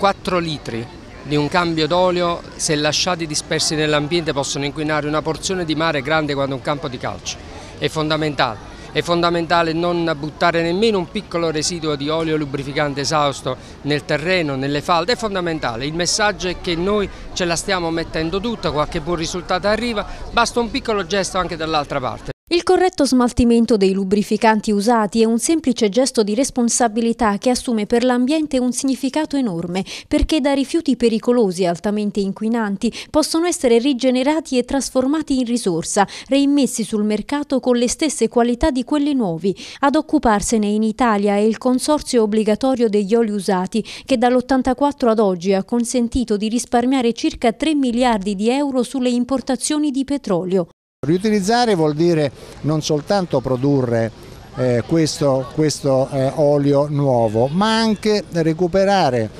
4 litri di un cambio d'olio, se lasciati dispersi nell'ambiente, possono inquinare una porzione di mare grande quanto un campo di calcio. È fondamentale. È fondamentale non buttare nemmeno un piccolo residuo di olio lubrificante esausto nel terreno, nelle falde, è fondamentale. Il messaggio è che noi ce la stiamo mettendo tutta, qualche buon risultato arriva, basta un piccolo gesto anche dall'altra parte. Il corretto smaltimento dei lubrificanti usati è un semplice gesto di responsabilità che assume per l'ambiente un significato enorme, perché da rifiuti pericolosi e altamente inquinanti possono essere rigenerati e trasformati in risorsa, reimmessi sul mercato con le stesse qualità di quelli nuovi. Ad occuparsene in Italia è il consorzio obbligatorio degli oli usati, che dall'84 ad oggi ha consentito di risparmiare circa 3 miliardi di euro sulle importazioni di petrolio. Riutilizzare vuol dire non soltanto produrre eh, questo, questo eh, olio nuovo, ma anche recuperare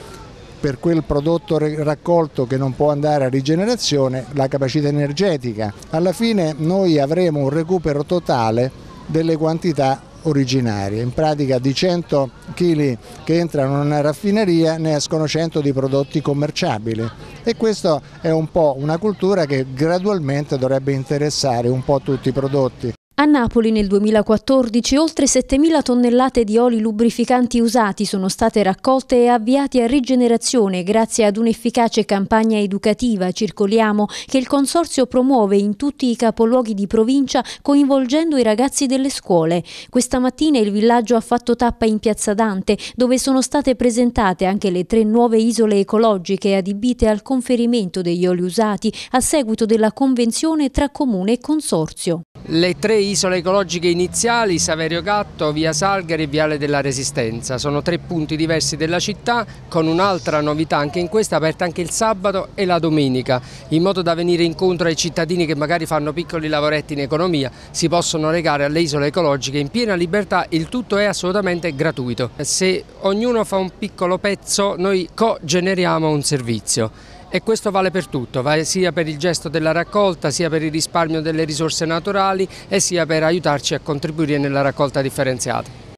per quel prodotto raccolto che non può andare a rigenerazione la capacità energetica. Alla fine noi avremo un recupero totale delle quantità originarie, in pratica di 100 kg che entrano in una raffineria ne escono 100 di prodotti commerciabili e questa è un po' una cultura che gradualmente dovrebbe interessare un po' tutti i prodotti. A Napoli nel 2014 oltre 7.000 tonnellate di oli lubrificanti usati sono state raccolte e avviate a rigenerazione grazie ad un'efficace campagna educativa Circoliamo che il Consorzio promuove in tutti i capoluoghi di provincia coinvolgendo i ragazzi delle scuole. Questa mattina il villaggio ha fatto tappa in Piazza Dante dove sono state presentate anche le tre nuove isole ecologiche adibite al conferimento degli oli usati a seguito della convenzione tra comune e consorzio. Le tre isole ecologiche iniziali, Saverio Gatto, Via Salgari e Viale della Resistenza, sono tre punti diversi della città con un'altra novità anche in questa aperta anche il sabato e la domenica, in modo da venire incontro ai cittadini che magari fanno piccoli lavoretti in economia, si possono recare alle isole ecologiche in piena libertà, il tutto è assolutamente gratuito. Se ognuno fa un piccolo pezzo noi co-generiamo un servizio e questo vale per tutto, vale sia per il gesto della raccolta, sia per il risparmio delle risorse naturali e sia per aiutarci a contribuire nella raccolta differenziata.